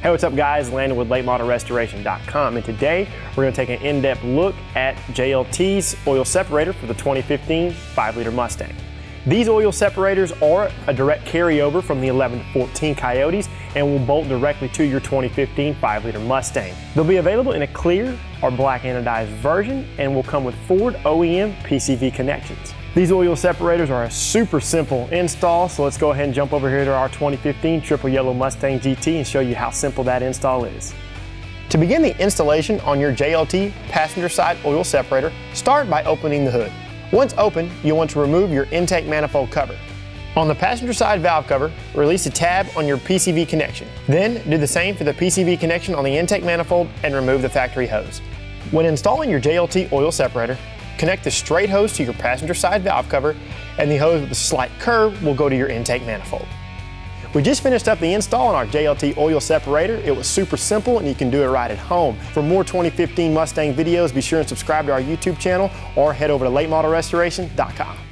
Hey, what's up guys? Landon with LateModelRestoration.com and today we're going to take an in-depth look at JLT's oil separator for the 2015 5-liter Mustang. These oil separators are a direct carryover from the 11 to 14 Coyotes and will bolt directly to your 2015 5-liter Mustang. They'll be available in a clear or black anodized version and will come with Ford OEM PCV connections. These oil separators are a super simple install, so let's go ahead and jump over here to our 2015 Triple Yellow Mustang GT and show you how simple that install is. To begin the installation on your JLT passenger side oil separator, start by opening the hood. Once open, you'll want to remove your intake manifold cover. On the passenger side valve cover, release the tab on your PCV connection. Then do the same for the PCV connection on the intake manifold and remove the factory hose. When installing your JLT oil separator, Connect the straight hose to your passenger side valve cover and the hose with a slight curve will go to your intake manifold. We just finished up the install on our JLT oil separator. It was super simple and you can do it right at home. For more 2015 Mustang videos, be sure and subscribe to our YouTube channel or head over to latemodelrestoration.com.